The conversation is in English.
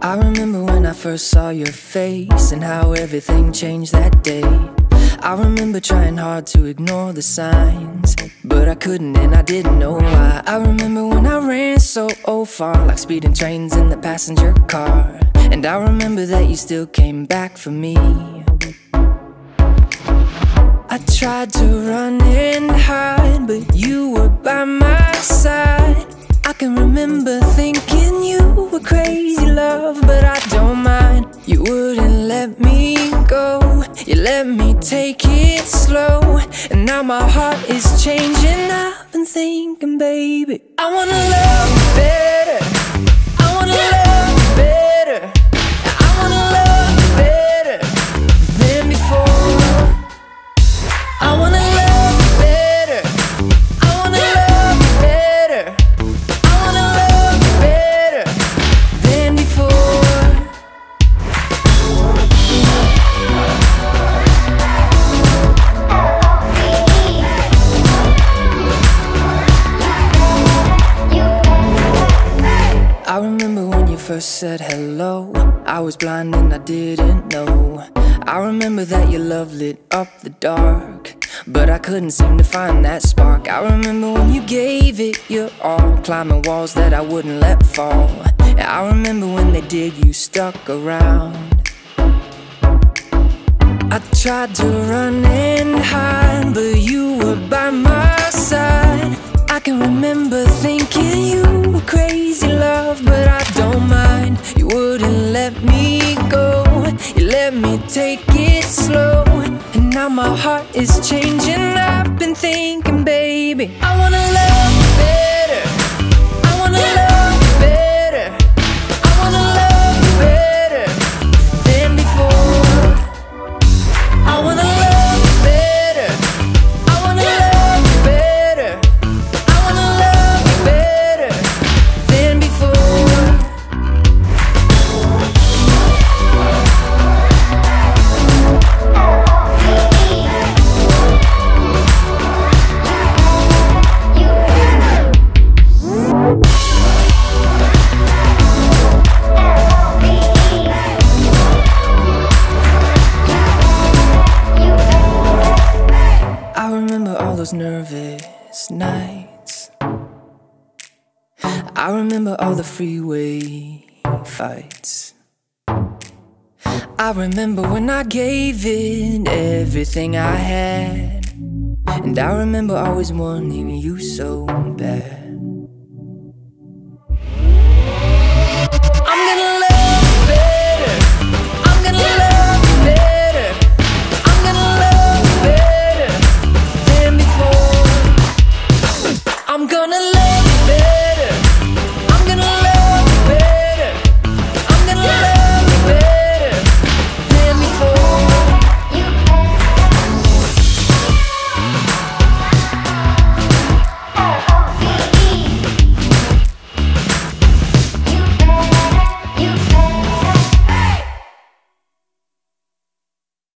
I remember when I first saw your face and how everything changed that day. I remember trying hard to ignore the signs, but I couldn't and I didn't know why. I remember when I ran so old far, like speeding trains in the passenger car. And I remember that you still came back for me. I tried to run and hide, but you were by my side. I can remember thinking you were crazy love, but I don't mind. You wouldn't let me go, you let me take it slow. And now my heart is changing. I've been thinking, baby, I wanna love you remember when you first said hello. I was blind and I didn't know. I remember that your love lit up the dark. But I couldn't seem to find that spark. I remember when you gave it your all, climbing walls that I wouldn't let fall. I remember when they did, you stuck around. I tried to run and hide, but you can remember thinking you were crazy love, but I don't mind. You wouldn't let me go, you let me take it slow. And now my heart is changing. I've been thinking, baby, I wanna love those nervous nights. I remember all the freeway fights. I remember when I gave it everything I had. And I remember always wanting you so bad.